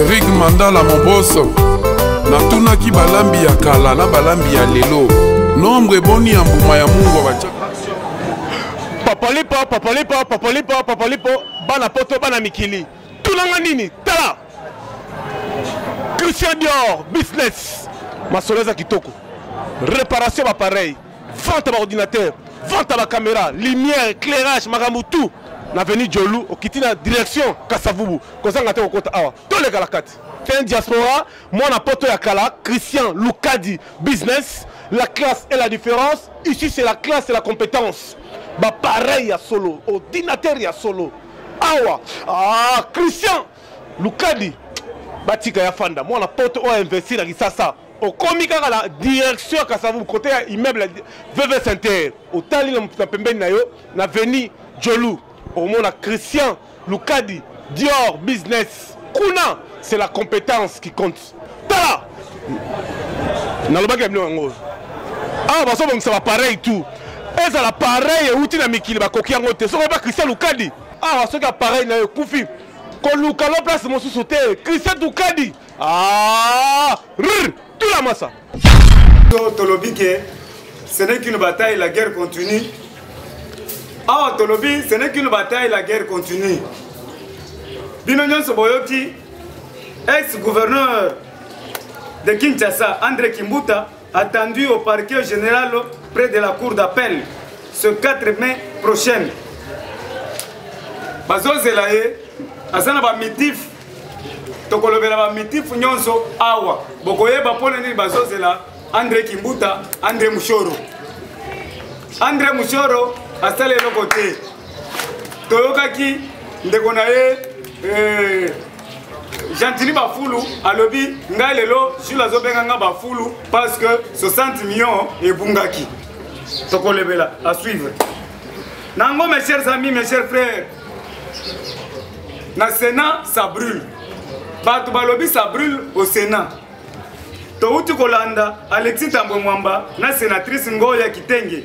erik mandala moboso natunaki balambi ya kala na balambi ya lelo nombre boni ya mbuma ya mungwa batia papalipo papalipo papalipo papalipo bana poto bana mikili tunanga nini tala christian dior business masolo eza kitoko réparation bapareil vente ya baordinateur vente ya bakamera lumière éclairage makambo tout na veni jolu okiti na direction kasavubu kozanga te kokota awa toleka na kati ten diaspora mwana poto ya kala christian lukadi business la classe et la différence ici c'est la classe et la compétence bapareil ya solo ordinateur ya solo awa ah, christian lukadi batika ya fanda mwana poto oyo investir na kisasa okomi kaka la direction ya kasavu kote ya immeuble ya vv center otali na pembeni na yo na veni jolu okomona christian lukadi dior business kuna c'est la compétence qui compte tala nalobaki ya bino yango awa bazobongisa bapareil tout ezala pareil euti na mikili bakoki yango te soki oba christian lukadi awa soki apareil na yo ekufi koluka lo place mosusu te christian lukadi Ah, rrr, tout la massa. To tolobi que ce n'est qu'une bataille, la guerre continue. Ah, tolobi, ce n'est qu'une bataille, la guerre continue. Bino nyonso boyoki ex-gouverneur de Kinshasa, André Kimbuta, attendu au parquet général près de la cour d'appel ce 4 mai prochaine bazozela ye aza na bamitif tokolobela bamitif nyonso awa bokoyeba mpo na nini bazozela andre kimbuta andre mushoro andre mushoro asala eloko te toyokaki ndeko na ye eh, gentili bafulu alobi ngai lelo jules azobenga ngai bafulu parce que 60 millions ebungaki tokolebela à suivre nango mes chers amis mes chers frères na sénat ça brûle bato balobi ça brûle au sénat towuti kolanda alexi tambwe mwamba na sénatrice ngoya kitenge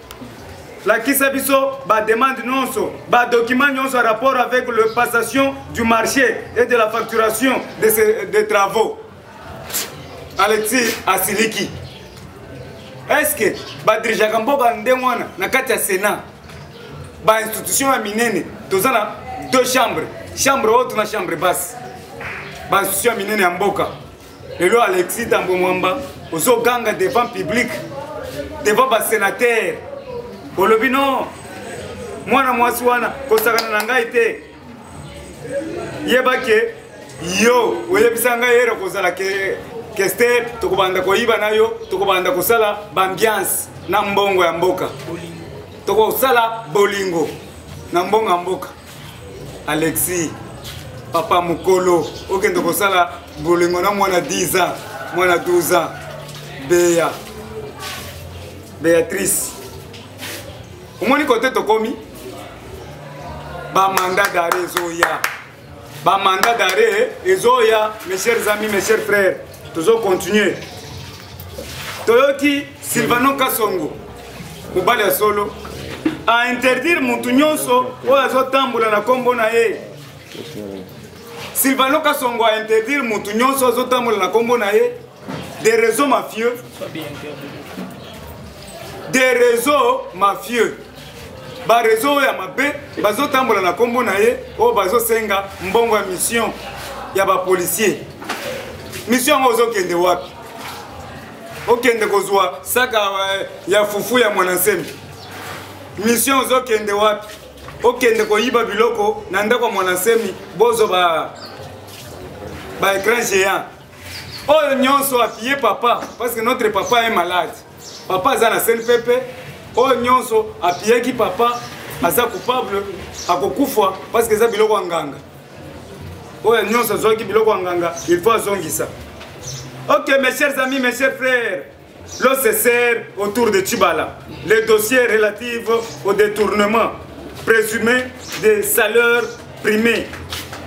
lakisa biso bademande nyonso badocument nyonso en rapport avec le passation du marché et de la facturation de, ces, de travaux alexis asiliki est ce que badirigeaka mboka ndenge wana na kati ya sénat bainstitution ya minene toza na deux chambres chambre haute na chambre basse bainstitution ya minene ya mboka lelo alexis tambo mwamba ozoganga devant public devant basenatere olobi no mwana mwasi wana kosakana na ngai te yeba ke yo oyebisa ngai ere kozala ke kester tokobanda koyiba na yo tokobanda kosala bambiance na mbongo ya mboka tokosala bolingo na mbongo ya mboka alexi papa mokolo okende kosala bolingo na mwana 10 ans mwana 12 ans beya beatrice omoni kote tokomi bamanda dare ezoya bamanda dare ezoya mes chers amis mes chers frères tozo continue toyoki silvano kasongo mobali ya solo a interdire motu nyonso oyo azotambola na nkombo na ye silvano kasongo a interdire motu nyonso azotambola na nkombo na ye des réseaux mafieux des réseaux mafieux barezo oyo ya mabe bazotambola na nkombo na ye oyo bazosenga mbongo ya mission ya bapolisier mission yango ozokende wapi okende kozwa saka eh, ya fufu ya mwana nsembe mission ozokende wapi okende koyiba biloko na ndako ya mwana nsemi bozo ba baécran géant oyo nyonso apiye papa parce que notre papa est malade papa aza na sene pepe oyo nyonso apiyaki papa aza coupable akokufa parce que eza biloko ya nganga oyo nyonso azwaki biloko ya nganga il faut azongisa ok mes chers amis mes chers frères l'eau se serre autour de chibala les dossiers relatifs au détournement présumé des salaires primés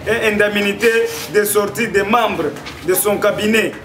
et indemnités de sortie des membres de son cabinet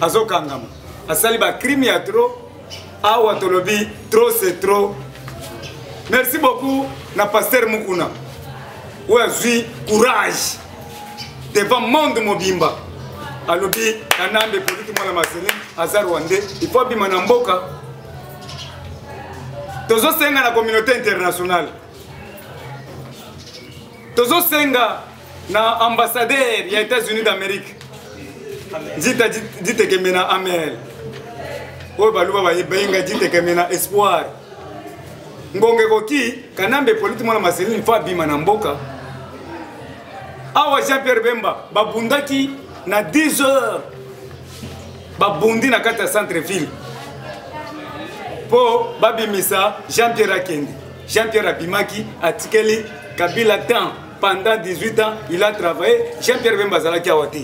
azokangama asali bacrime ya trop awa tolobi trop c'est trop merci beaucoup na paster mukuna oyo azwi courage devant monde mobimba alobi kanambe politi mwana marcelin aza rwandais ifo abima na mboka tozosenga na communauté internationale tozosenga na ambassadeur ya états-unis d'amérique njita ditekembe na amel oyo baluba bayenga ditekembe na espoir ngonga ekoki kanambe politi mwana maselini fo abima na mboka awa jean pierre bemba babundaki na 10 heures babundi na kati ya centre ville mpo babimisa jean pierre akende Jean Pierre abimaki atikeli Kabila temps pendant 18 ans il a travaillé Jean Pierre Bemba azalaki awa te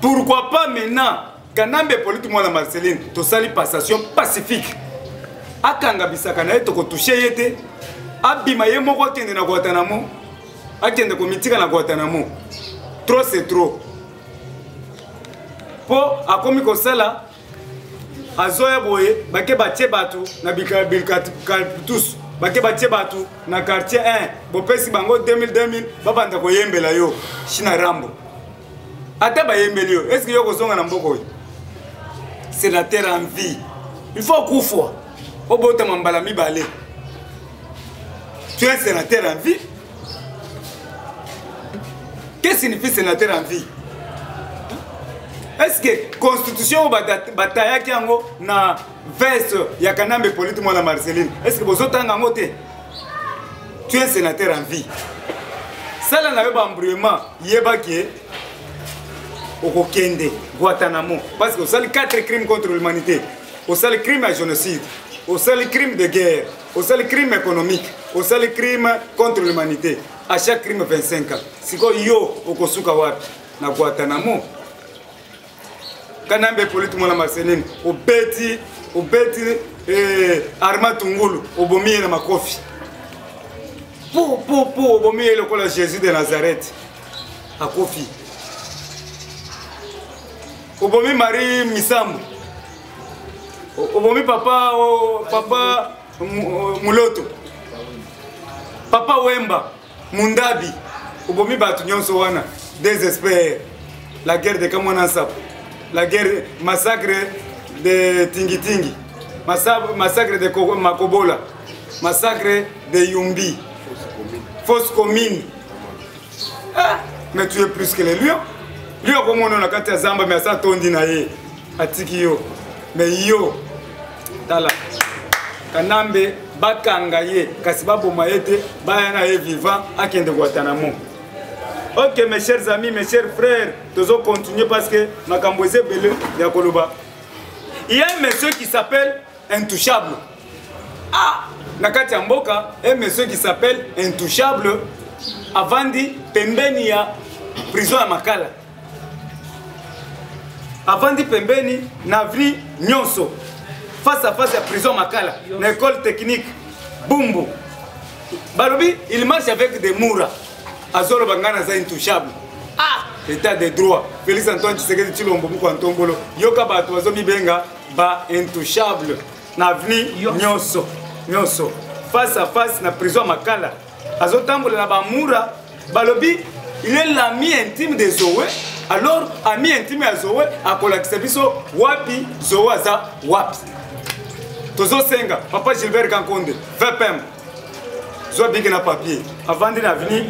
pourquoi pas maintenant Kanambe Polite mwana Marceline tosali passation pacifique akanga bisaka na ye tokotouche ye te abima ye moko akende na Guantanamo akende komitika na Guantanamo trop c'est trop mpo akomi kosala azoya boye bake batie bato na bicartus bake batie bato na quartier 1 bopesi bango 2000 babanda koyembela yo china rambo ata bayembeli yo eske yo kozonga na mboka oyo c'est la terre en vie il faut kufwa obotama mbala mibale tu es senateur en vie que signifie sénateur en vie est-ce que constitution oyo batayaki yango na veste ya kanambe polite mwana marceline est-ce que bozotanga yango te tu es sénateur en vie sala na yo baembrouillement yeba ke okokende guantanamo parce que osali 4 crime contre l'humanité osali crime ya génocide osali crime de guerre osali crime économique osali crime contre l'humanité à chaque crime 25 ans sikoyo yo okosuka wapi na guantanamo kanambe politi mwana marcelin obeti obeti eh, arma tungulu obomi ye na makofi pu pu pu obomi ye lokola jésus de nazareth akufi obomi marie misambo obomi papa oh, papa oh, muloto papa wemba mundabi obomi bato nyonso wana desespere la guerre de kamwana nsapo la guerre massacre de tingitingi massacre de makobola massacre de yumbi fausse commune ah, mais tu es plus que les lions yo akomona na kati ya zamba mais asa atondi na ye atiki yo mais yo tala kanambe bakanga ye kasi baboma ye te baya na ye vivant akende guatanamo ok mes chers amis mes chers frères tozo continue parce que makambo eza ebele ya koloba il y a un monsieur qui s'appelle intouchable ah na kati ya mboka un monsieur qui s'appelle intouchable avandi pembeni ya prison ya makala avandi pembeni na avenue nyonso face à face ya prison makala na école technique bumbu balobi il marche avec des moura azoloba ngai naza intouchable ah état de droit félix antoine tshisekedi tshilombo moko ya ntombolo yoka bato bazomibenga ba intouchable na avenue nyonso nyonso face à face na prison ya makala azotambola na bamura balobi il est l'ami intime de zoe alors ami intime ya zoe akolakisa biso wapi zoe aza wapi tozosenga papa gilbert kankonde vpm zwa biki na papier avandi na avenue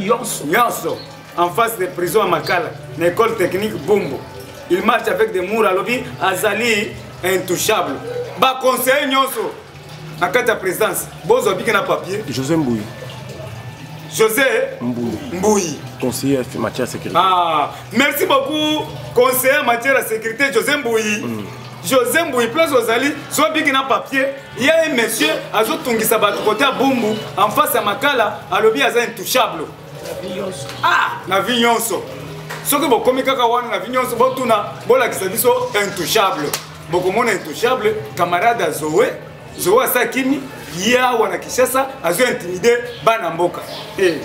nyonso en face de prison ya makala na école technique bumbu il marche avec des mur alobi azali intouchable baconseiller nyonso na kati ya présidence bozwa bike na papier josé mbuyi josé mbuyi, mbuyi. conseiller en matière sécurité ah, merci beaucoup conseiller en matière ya sécurité josé mbuyi mm. josé mbuyi place ozali zwa biki na papier ye ye monsieur azotungisa bato kote ya bumbu en face ya makala alobi aza intouchable ah na vie nyonso soki bokomi kaka wana na vie nyonso botuna bolakisa biso intouchable bokomona intouchable camarade ya zoe zoe asa kimi ye awa na kinshasa azo intimide bana mboka hey. Eh.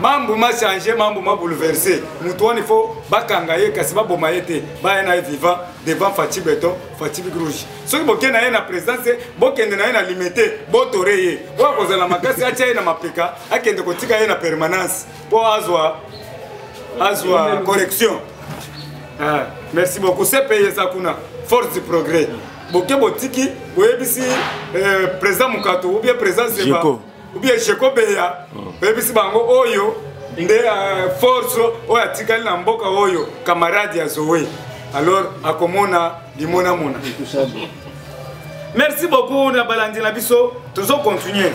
mambo machange mambo mabouleverse moto wana ifo bakanga ye kasi baboma ye te baya na ye vivant devant fati beton fati rouge soki boke na ye na présidence bokende na ye na limete botore ye oyo akozala makasi atya ye na mapeka akende kotika ye na permanence mpo azwa azwa correction ah, merci beaucoup cpe eza kuna force du progrès boke botiki boyebisi eh, président mokato ou bien président zeba ou bien jeko beya hmm. boyebisi bango oyo nde eh, force oyo atikali na mboka oyo camarade ya zoe alors akomona limonamona merci beaucoup na balandi na biso tozo continue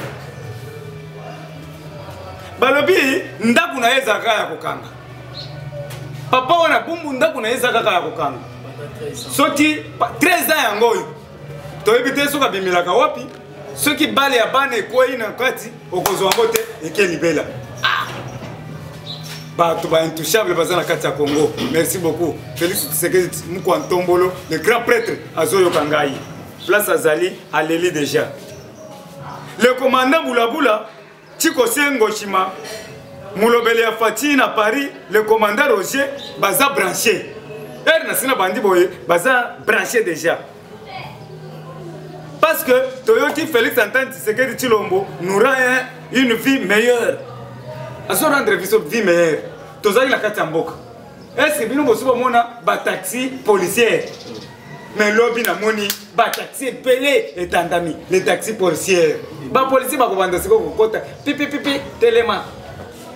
balobi ndako na ye ezala kaka ya kokanga papa wana bumbu ndako na ye eza kaka ya kokanga soki 13 ans yango oyo toyebi te soki abimelaka wapi soki bale ya bana ekwei na kati okozwa yango te eke libela ah. bato baintouchable baza na kati ya congo merci beaucoup félix tshisekedi mokwa ntombolo le grand prêtre azoyoka ngai place azali aleli déjà le commandant bulabula chikosengo shima molobeli ya fati na paris le commandant roger baza branche ere na sina bandi boye baza branche déjà parce que toyoki félix antoine tshisekedi tshilombo noura une vie meilleure azo rendre biso vie meilleure tozali na kati ya mboka ese bino bosi bomona bataxi policière me lobi namoni bataxi ebele etandami le taxi policière bapolisi bakobanda siko kokota pipipipi telema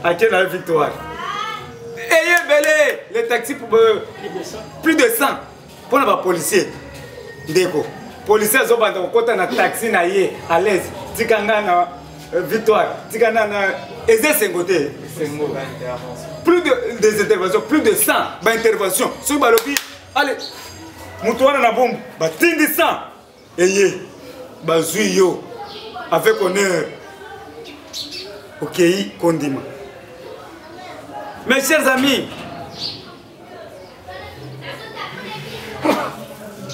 ake na victoire eye ebele le taxi euh, plus de 100 mpo na bapolisier ndeko policier azobanda kokota na taxi na ye à l'aise tika nga na euh, victoire tika nga na eza esengo te plus de des interventions plus de 100 baintervention soki balobi ale moto wana na bombu batindi 100 eye bazwi yo avec honneur okei kondima mes chers amis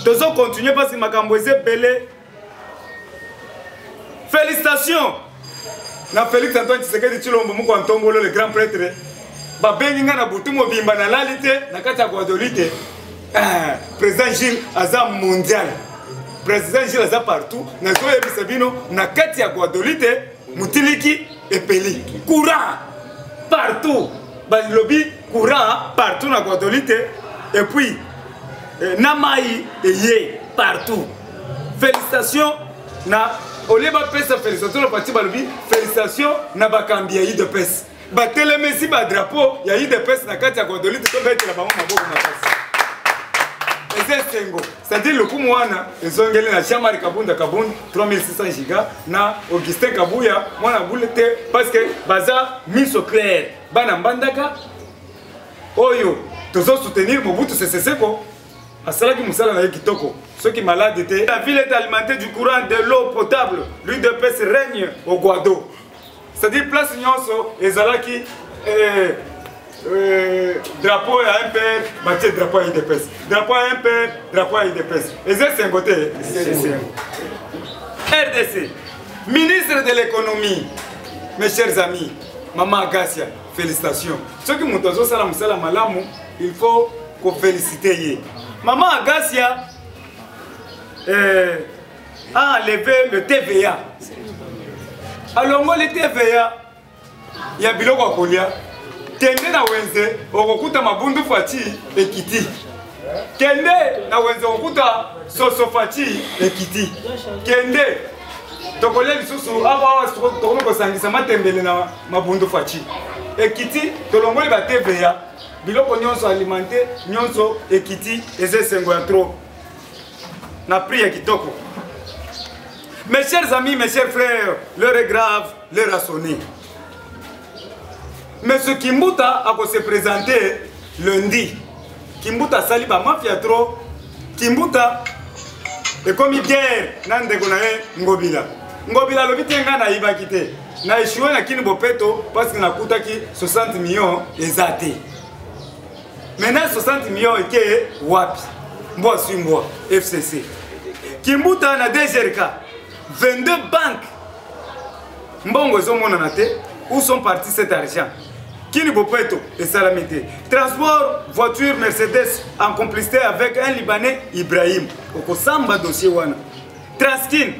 tozo continue mpasi makambo eza ebele félicitation na félix antoine tshisekedi tshilombo moko antombolo le grand prêtre babengi ngai na butu mobimba nalali te na kati ya guadoli te eh, président gilles aza mondial président gilles aza partout nazoyebisa bino na kati ya guadoli te motiliki epeli courant partout balobi courant partout na guadoli te epuis eh, na mai eye partout félicitation na olie bapesa félicitation na pati balobi félicitation na bakambi ya idps batelemesi badrapo ya idps na kati ya guadolite tobetela bango maboko makasi eza esengo c'est-à-dire lokumu wana ezongeli na jean marie kabunda kabund 3600 giga na augustin kabuya mwana bule te parce que baza miso claire bana mbandaka oyo tozosoutenir mobutu seseseko asalaki mosala na ye kitoko soki malade te la ville est alimentée du courant de l'eau potable l'udps règne au guado c'est-à-dire place nyonso ezalaki eh, eh, drapeau ya mpr batie drapeau ya udps drapeau ya mpr drapeau ya udps eza esengo te esengo rdc ministre de l'économie mes chers amis mama agasia félicitation soki moto azosala mosala malamu il faut kofélicite ye mama agasia eh, a enlevé le tva alongoli tva ya biloko ya kolia tende na wenze okokuta mabundu fati ekiti kende na wenze kokuta sosofaci ekiti kende tokolia lisusu awa tokomi kosangisa matembele na mabundu faci ekiti tolongoli ba tva biloko nyonso alimente nyonso ekiti eza esengo ya trop na prix ya kitoko mes chers amis mes chers frères l'heure est grave l'heure a sonné monsieur kimbuta akose présente lundi kimbuta asali ba mafia trop kimbuta ekomi guerre na ndeko na ye ngobila ngobila alobi te ngai nayibaki te na echue na kini bopeto parce que nakutaki 60 million eza te maintenant 60 million eke wapi mbwa sui mbwa fcc kimbuta na dgrk 22 banque mbongo ezomonana te où sont partis cet argent Kili Bopeto et Salamité. Transport, voiture Mercedes en complicité avec un Libanais, Ibrahim. Okosamba dossier wana. Traskin,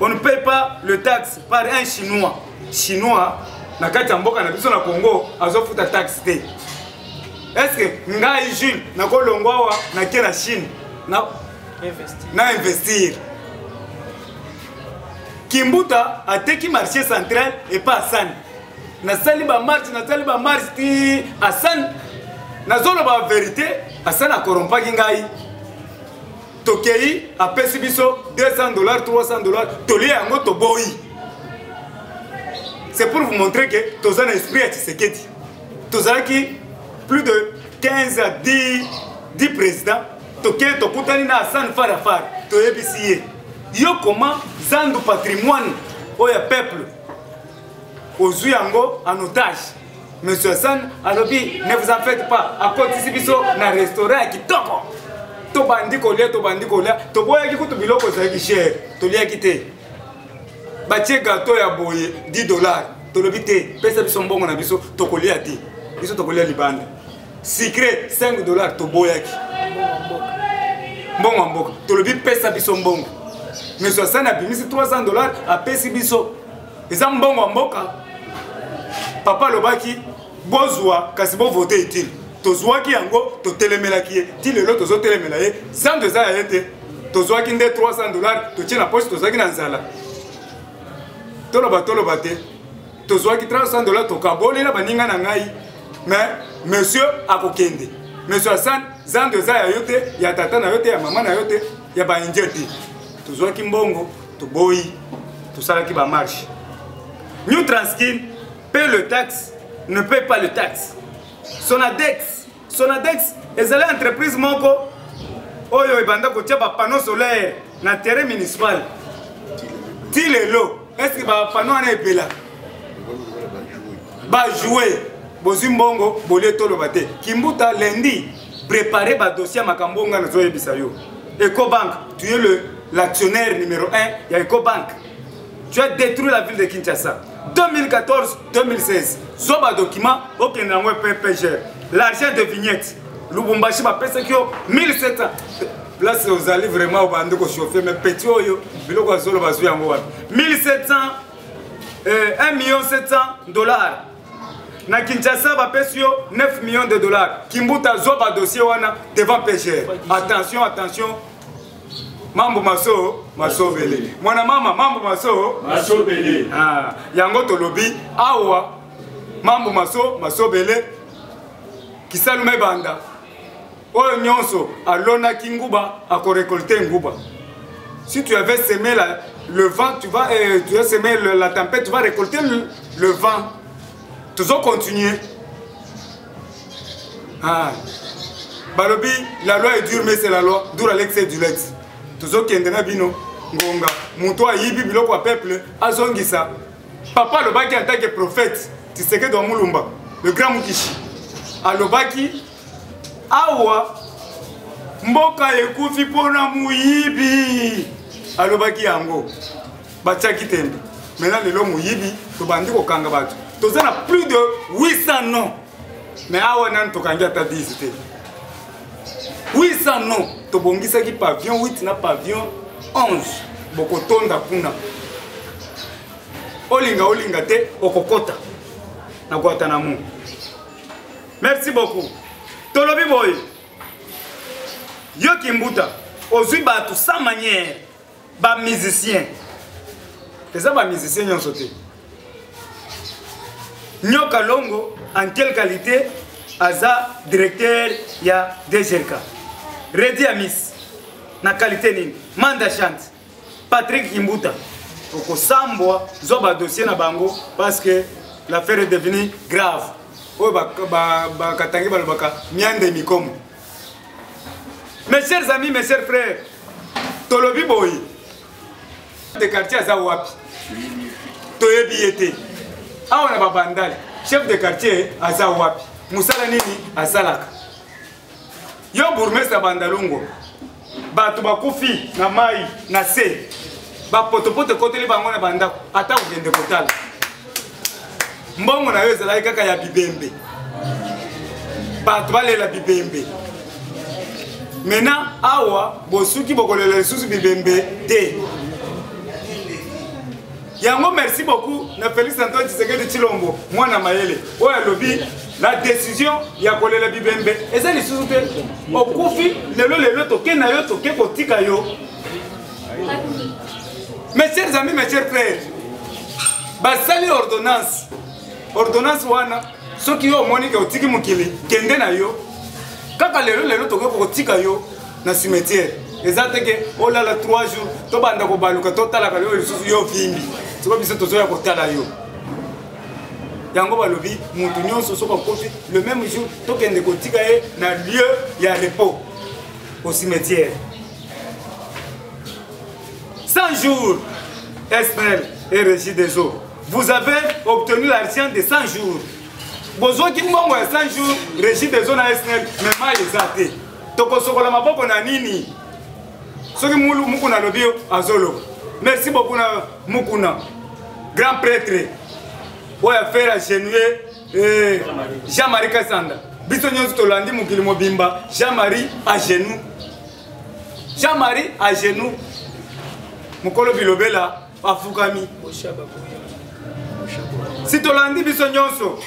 on ne paye pas le taxe par un Chinois. Chinois, na kati ya mboka na biso na Congo, azofuta taxe te. Est-ce que ngai Jules, nakolongwa awa, nake na Chine, na, na investir. Kimbuta ateki marché central epa Assane. nasali bamarche nasali bamarche ti asani nazoloba verité asani akorompaki ngai tokei apesi biso 200 dollars 300 dollars tolie yango toboyi c'est pour vous montrer que toza na esprit ya tshisekedi tozalaki plus de 15 à 10 10 président tokei tokutani na hassan farafar toyebisi ye yo koma zandu patrimoine oyo ya peuple ozwi yango en otage monsieur hassan alobi ne vous en faites pas akotisi biso na restaurant ya kitoko tobandi kolia tobandi kolia toboyaki kutu biloko ezalaki cher toliaki te batie gato ya boye 10 dollars tolobi te pesa biso mbongo na biso tokolia te biso tokolia libanda sucre 5 dollars toboyaki mbongo ya mboka tolobi pesa biso mbongo mais 60 abimisi 300 dollars apesi biso eza mbongo ya mboka papa alobaki bozwa kasi bovote utile tozwaki yango totelemelaki ye ti lelo tozotelemela ye zando eza ya ye te tozwaki nde 300 dollars totie na poche tozwaki na nzala toloba toloba te tozwaki 300 dollars tokabolela baninga na ngai mais monsieur akokende monsieur asan zando eza ya yo te ya tata na yo te ya mama na yo te ya baindien te tozwaki mbongo toboyi tosalaki ba marche new transkin paie le taxe ne paie pas le taxe sonadex sonadex ezali entreprise moko oyo ebanda kotia bapano solaire na terrain municipal ti lelo estce bapano wana epela bajoue bozwi mbongo bolie toloba te kimbuta lendi Préparer ba dossier makambo nga nazo yebisa yo. Ecobank, tu es le l'actionnaire numéro 1 ya Ecobank. Tu as détruit la ville de Kinshasa. 2014, 2016. Zoba document, ok nango PPG. L'argent de vignette. Lubumbashi ba pesa kyo 1700 place ozali vraiment obandi kochauffe mais petit oyo biloko azolo bazwi yango wapi 1700 euh, 1 million 700 dollars na kinshasa bapesi yo 9 millions de dollars kimbuta zwa badossier wana devant pgr attention attention mambo maso masobele mwana mama mambo maso masobele ah, yango tolobi awa mambo maso masobele kisalume banda oyo nyonso alonaki nguba akorekolte nguba si tu avais semé la, le vent tu vas euh, tu as semé le, la tempête tu vas récolter le, le vent tozo continuer ah. balobi la loi est dure mais c'est la loi dure à l'excès du lex tozokende na bino ngonga moto ayibi biloko ya peuple azongisa papa alobaki en tant que prophète tisekedi wa mulumba le grand mukishi alobaki awa mboka ekufi mpo na moyibi alobaki yango batiaki tembe maintenant lelo moyibi tobandi kokanga bato toza na plus de 800 non mais awa nani tokangi ata 10 te 800 non tobongisaki pavillon 8 na pavillon 11 bokotonda kuna olinga olinga te okokota na guatanamo merci beaucoup tolobi boye yo kimbuta ozwi bato sans manière bamusicien eza bamusicien nyonso te nyoka longo en quelle qualité aza directeur ya dgrk redi amis na qualité nini manda chante Patrick Kimbuta okosambwa zwa ba dossier na bango parce que l'affaire est devenue grave oyo bakatangi ba, ba balobaka miande mikomo mes chers amis mes chers frères tolobi boye de quartier aza wapi toyebi ye te awa na babandali chef de quartier aza wapi mosala nini asalaka yo bourgmestre ya bandalungu bato bakufi na mai na se bapotopoto ekoteli bango na bandako ata kokende kotala mbongo na yo ezalaki kaka ya bibembe bato balela bibembe mena awa bosuki bokolela lisusu bibembe te yango merci beaucoup na félix antoine tshisekedi tshilombo mwana mayele oyo alobi la décision ya kolela bibembe eza lisusu te okufi lelo lelo toke na yo toke kotika yo mes chers amis mes chers frères basali ordonnance ordonnance wana soki yo omoni ke otiki mokili kende na yo kaka lelo lelo tokoki kotika yo na cimetière eza te ke olala 3 jours tobanda kobaluka totalaka yo lisusu yo vimbi soko biso tozoya kotala yo yango balobi moto nyonso soki akofi le même jour tokende kotika ye na lieu ya repos au cimetière 100 jours esnel et régie des eaux vous avez obtenu l'argent de 100 jours bozwaki mbongo ya 100 jours régie des eaux na esnel mais mai eza te tokosokola maboko na nini soki mukuna alobi azoloba merci beaucoup na mukuna grand prêtre oyo afere agenue eh, jean marie kasanda biso nyonso tolandi mokili mobimba jean marie agenou jean marie agenou mokolo bilobela afukami si tolandi biso nyonso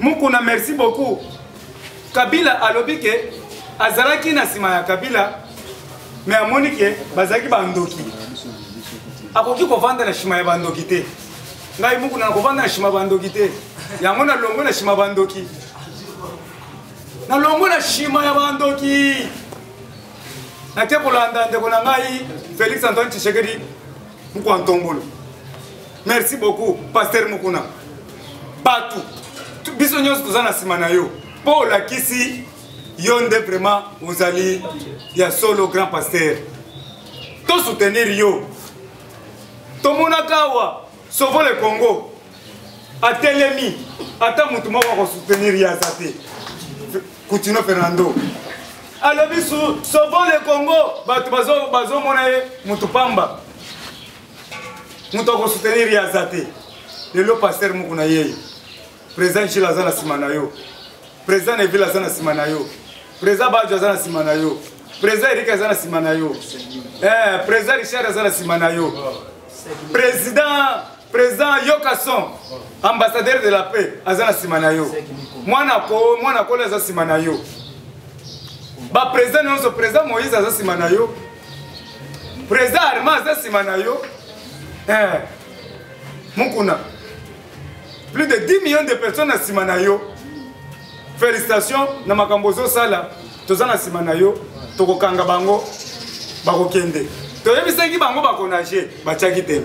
Mukuna merci beaucoup. Kabila alobi ke azalaki na sima ya Kabila mais amoni ke bazalaki bandoki. Akoki kovanda na sima ya bandoki te. Ngai Mukuna nakovanda na sima bandoki te. Yango na longo na sima bandoki. Na longo na sima ya bandoki. nake kolanda ndeko na ngai félix antoine tshisekedi mukwa ntombolo merci beaucoup pasteur mukuna bato biso nyonso toza na nsima na yo mpo olakisi yo nde vraiment ozali ya solo grand pasteur tosoutenir yo tomonaka awa sauve le congo atelemi ata motu moko akosoutenir ye aza te kutino fernando alobi sobo le congo bato bazomona ye motu pamba moto akosoutenir ye aza te lelo paster moko na yeye président gile aza na nsima na yo président neville aza na nsima na yo président bajo aza na nsima na yo président erike aza na nsima na yo eh, président richard aza na nsima na yo président président yoka son ambassadeur de la paix aza na nsima na yo mwana ko mwana kolo aza nsima na yo baprésident nyonso président moïse aza nsima na yo président arma aza nsima na yo eh. mukuna plus de 10 millions de personnes na nsima na yo félicitation na makambo ozosala toza na nsima na yo tokokanga bango bakokende toyebisaki bango bakonage batiaki te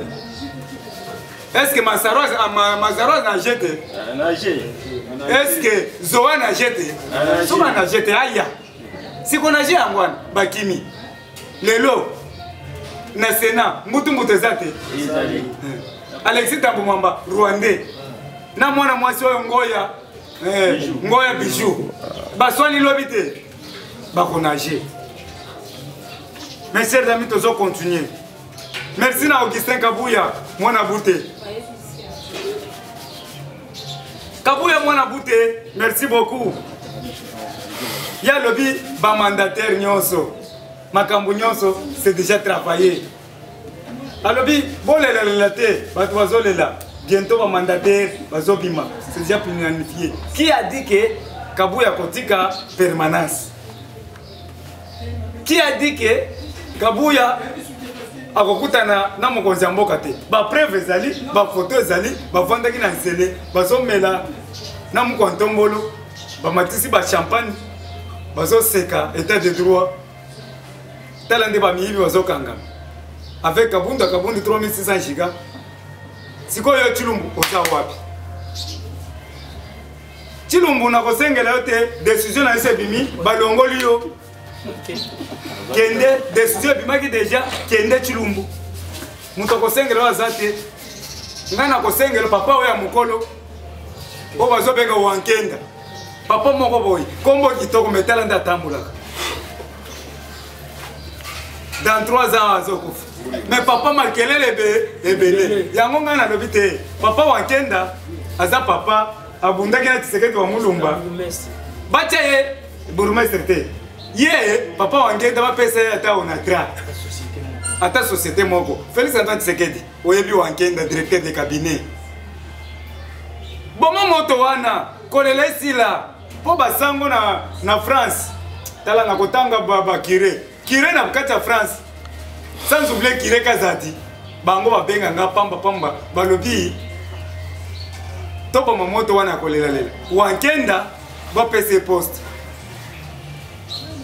eske masaro mazaro anage te eske zo anage te soki anage te aya sikonage yango wana bakimi lelo na sena mbutumbutu eza te alexis tambo mwamba rwandais na mwana mwasi oyo ngoya eh, ngoya bijou baswani lobi te bakonage mes chers amis tozo continuer merci na augustin kabuya mwana bute kabuya mwana bute merci beaucoup ye alobi bamandataire nyonso makambo nyonso c'est déjà travailler alobi bolelalela te bato bazolela bientôt bamandataire bazobima c'est déjà planifié qui a dit que kabuya kotika permanence qui a dit que kabuya akokutana na mokonzi ya mboka te bapreuve ezali bafoto ezali bafandaki na nsele bazomela na mokwa ntombolo bamatisi bachampagne bazoseka état de droit tala nde bamiyibi bazokangama avec kabunda kabundi 3600 giga sikoyo chilumbu oza wapi chilumbu nakosengela yo te desizio na yo se ebimi balongoli yo kende desizio ebimaki deja kende chilumbu moto akosengela oyo aza te ngai nakosengela papa oyo ya mokolo oyo bazobenga wankenda papa moko boye kombo kitoko me tala nde atambolaka dans 3 ans azokufa me papa makelele ebele yango ngai nalobi te papa wankenda aza papa abundaki na tiseketi wa mulumba batya ye bourgmestre te ye papa wankenda bapesa ye ata onatra ata société moko félix antoine tisekedi oyebi wankenda directeur de cabinet boma moto wana kolela esila mpo basango na, na france tala na kotanga bakire kire na kati ya france sans oublie kire kazadi bango babenga nga pamba pamba balobi toboma moto wana ya kolelalela wankenda bapesa ye poste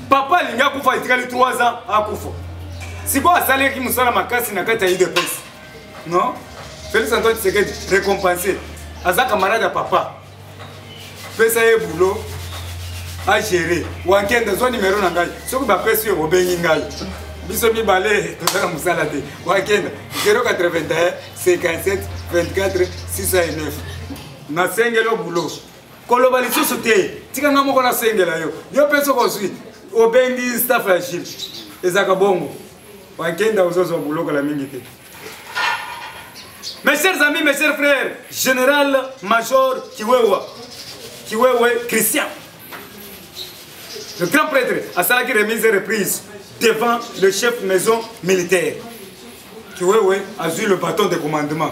papa alingi akufa etikali 3 ans akufa sikoyo asalaki mosala makasi na kati ya udps non félix antoine tshisekedi récompensé aza camarade ya papa pesa ye boulot agere wankende zwa nimero na ngai soki bapesi yo obengi ngai biso mibale toza na mosala te wakenda 081 57 24 609 nasengeli obulo koloba lisusu te tika nga moko nasengela yo yo mpe soki ozwi obengi staff ya gile ezalaka bongo wakenda ozozwa bulokola mingi te mes chers amis mes chers frères général major kiwewa kiwewe christian le grand prêtre asalaki remise et reprise devant le chef maison militaire kiwewe azwi le bâton de commandement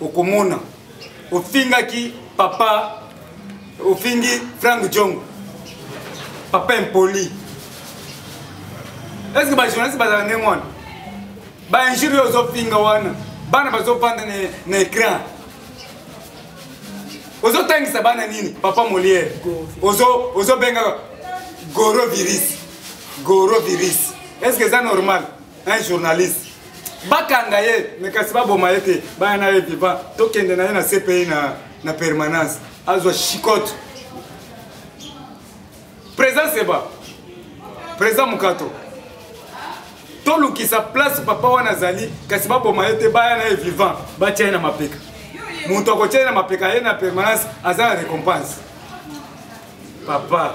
okomona ofingaki papa ofingi frank jongo papa impoli estce bajournaliste bazala ndenge wana bainjure oyo ozofinga wana bana bazofanda na écran ozotangisa bana nini papa moliere ozobengaka goro virus goro virus estce eza normal un journaliste bakanga ye me kasi baboma ye te baya na ye vivant tokende na ye na cpi na, na permanence azwa chicote président seba président mokato tolukisa place papa wana azali kasi baboma ye te baya na ye vivant batya ye na mapeka moto akotya ye na mapeka ye na permanence aza na récompense papa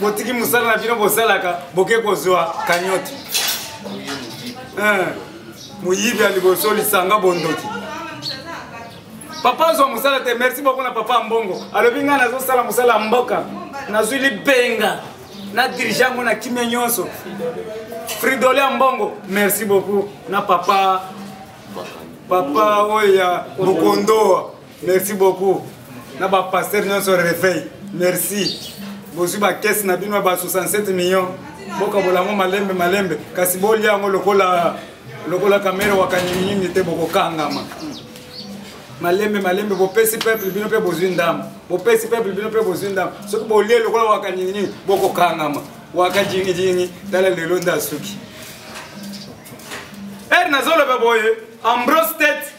botiki mosala na bino bosalaka boke kozwa kanyote eh, moyibi ya liboso lisanga bondoki papa azwa mosala te merci boko na papa mbongo alobi ngai nazosala mosala ya mboka nazwi libenga na dirige yango na kimia nyonso fridole ya mbongo merci beaucoup na papa papa oyo ya bokondoa merci beaucoup na bapasteur nyonso reveil merci bozwi bakese na bino ya ba 67 million bokabola yango malembe malembe kasi bolia yango lokola lokola kamere wakanyinyinyi te bokokangama malembe malembe bopesi peuple bino mpe bozwi ndambo bopesi peuple bino mpe bozwi ndambo soki bolie lokola wakanyinyinyi bokokangama waka jingijiingi tala lelo nde asuki ere nazoloba boye ambrose tete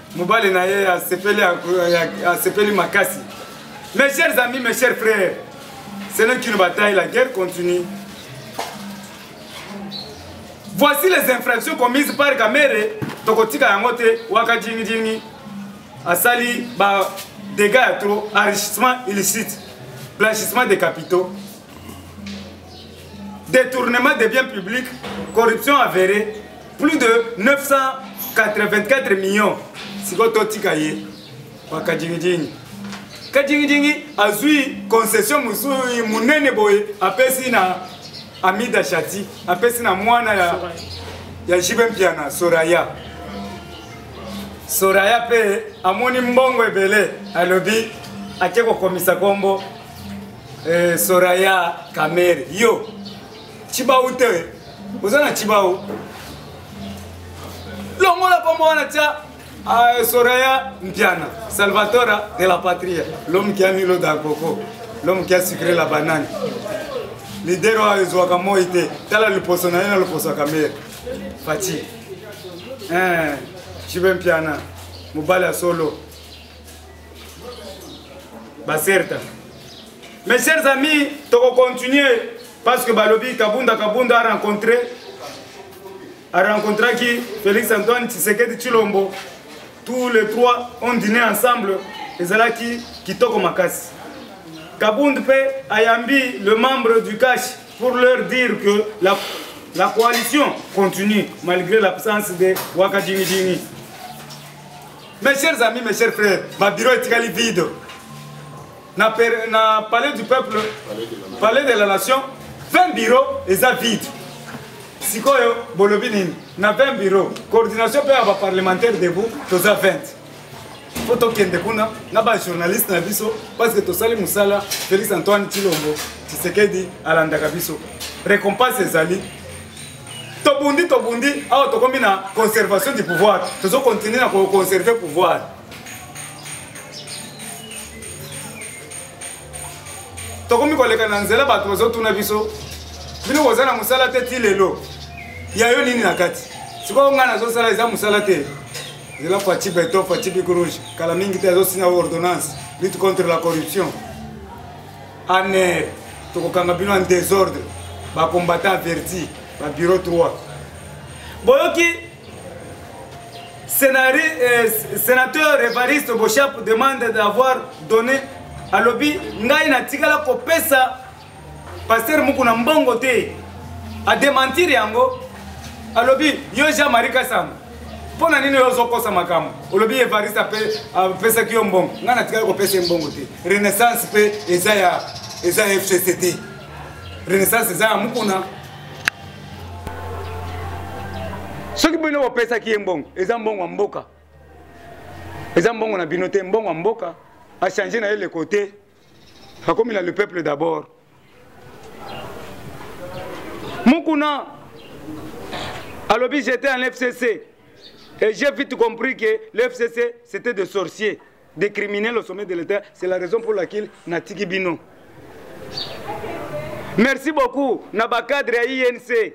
mobali na ye asepeli asepeli makasi mes chers amis mes chers frères ce n'est qu'une bataille la guerre continue voici les infractions commises par kamere tokotika yango te waka jingijingi asali ba dégâts ya trop enrichissement illicite blanchissement des capitaux détournement des biens publics corruption avérée plus de 984 millions sikoyo totika ye bakajingijingi kajingijingi azwi concession mosusu monene boye apesi na amida shati apesi na mwana ya, ya jibe mpiana soraya soraya mpe amoni mbongo ebele alobi ake kokomisa nkombo eh, soraya kamere yo cibao te oza na cibao longola kombo wana tia ah, soraya mpiana salvatora de la patria l'homme qui a mis l'eau dans coco l'homme qui a sucré la banane lidero oyo ezwaka moi te tala liposo na ye na loposo ya kamere faci eh, jibe mpiana mobali ya solo baserta mes chers amis tokocontinue parce que balobi kabunda kabunda arencontre arencontraki félix antoine tshisekedi tshilombo tous les trois ont dîné ensemble ezalaki kitoko makasi kabund mpe ayambi le membre du cash pour leur dire que la, la coalition continue malgré l'absence de wakadinidini Mes chers amis, mes chers frères, ma bureau etikali vide. Na, per, na palais du peuple, palais de la nation, 20 bureaux eza vide. Sikoyo bolobi nini? Na 20 bureaux, coordination pe ba parlementaire debout, toza 20. Faut tokende kuna na ba journaliste na biso parce que tosali musala Félix Antoine Tshilombo Tshisekedi alandaka biso. Récompense ezali tobundi tobundi awa tokomi na conservation du pouvoir tozo continue na koconserve pouvoir tokomi koleka na nzela bato bazotuna biso bino koza na mosala te ti lelo ya yo nini na kati sikoyo ngai nazosala eza mosala te zela faci beton faci bic rouge kala mingi te azosina ordonnance lutte contre la corruption aner tokokanga bino en désordre bacombatant averti babureau 3 boyoki Sénari, euh, sénateur Evariste Boshap demande d'avoir donné alobi ngai natikala kopesa pasteur mukuna mbongo te adementir yango alobi yo jean marie kasamba mpo na nini oyo ozokosa makambo olobi evariste apesaki yo mbongo ngai natikali kopesa ye mbongo te renaissance mpe eza ya eza ya fcc te renaissance eza ya mokuna soki bino bopesaki ye mbongo eza mbongo ya mboka eza mbongo na bino te mbongo ya mboka achange na ye leko te akomi na le peuple d'abord mukuna alobi j'étais en fcc et j'ai vite compris que le fcc c'était des sorciers des criminels au sommet de l'état c'est la raison pour laquelle natiki bino merci beaucoup na bacadre ya inc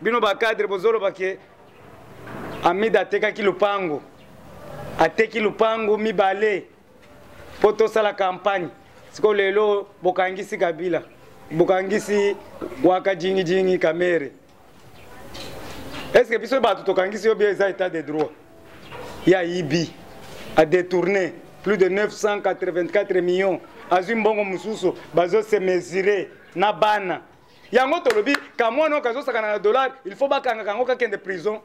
bino bacadre bozoloba ke amida atekaki lopango ateki lopango mibale mpo tosala kampagne siko lelo bokangisi kabila bokangisi waka jingijingi kamere eske biso bato tokangisi yo bia eza état de droit ya ibi a détourné plus de 984 millions azwi mbongo mosusu bazose mesure na bana yango tolobi kamwana oyo kazosakana na dollar il faut bakangaka yango kakende prison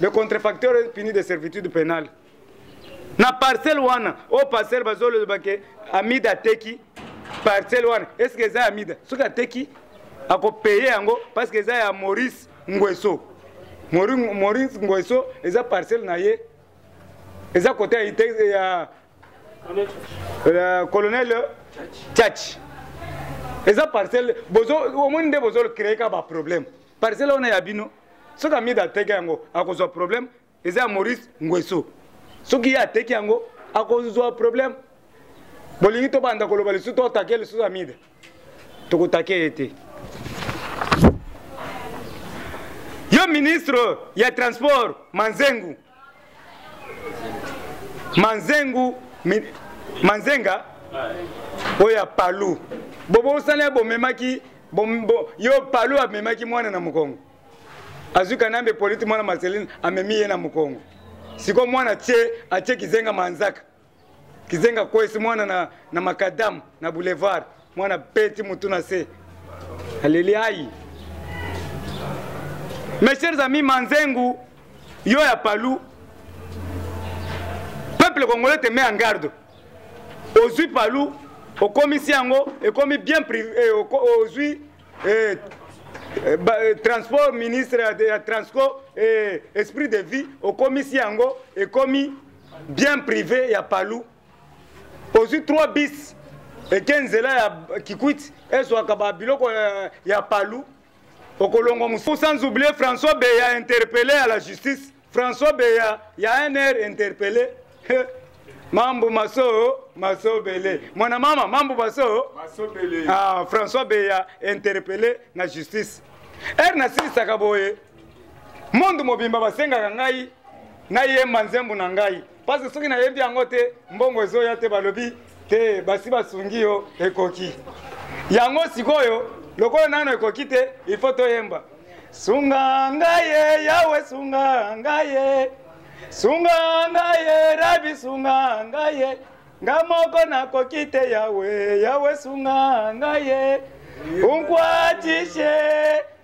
le contrefacteur puni de servitude pénale na parcelle wana o oh, parcelle bazoloba ke amida ateki parcelle wana eske eza ya amida soki ateki akopeye yango parceke eza ya maurice ngweso maurice ngweso eza parcelle na ye eza kota ya colonel chachi eza parcelle omoni nde bozolo créer ka baproblème parcelle wana ya bino soki amida ateki yango akozwa problème eza ya maurice ngweso soki ye ateki yango akozwa problème bolingi tobanda koloba lisusu totake lisusu amida tokotake ye te yo ministre ya transport manzengu manzengu min, manzenga oyo ya palu bobosana bomemaki bo, bo, yo palu amemaki mwana na mokongo azwi kanambe politi mwana marceline amemi ye na mokongo sikoyo mwana atie atie kizenga manzaka kizenga kwesi mwana na, na makadamu na boulevard mwana peti motu na se aleli ayi mes chers amis manzengu yo ya palu peuple congolais te met en garde ozwi palu okomisi yango ekomi bien privé eh, ozwi eh, eh, eh, transport ministre ya, ya transco eh, esprit de vie okomisi yango ekomi bien privé ya palu ozwi 3 bis eke nzela ya kikwiti ezwaka babiloko ya, ya palu okolongwa mosusu sans oublier françois beya interpelle à la justice François Beya ya un heure interpellé mambo maso masobele mwana mama mambo maso masobele ah, François Beya interpellé na justice ere nasilisaka boye monde mobimba basengaka ngai nayemba nzembo na ngai parce que soki nayebi yango te mbongo ezoya te balobi te basi basungi yo ekoki yango sikoyo lokola nano ekoki te il faut toyemba sunga ngaye yawe sunga ngaye sunga ngaye rabi sunga ngaye nga moko nakoki te yawe yawe sunga ngaye unkwatishe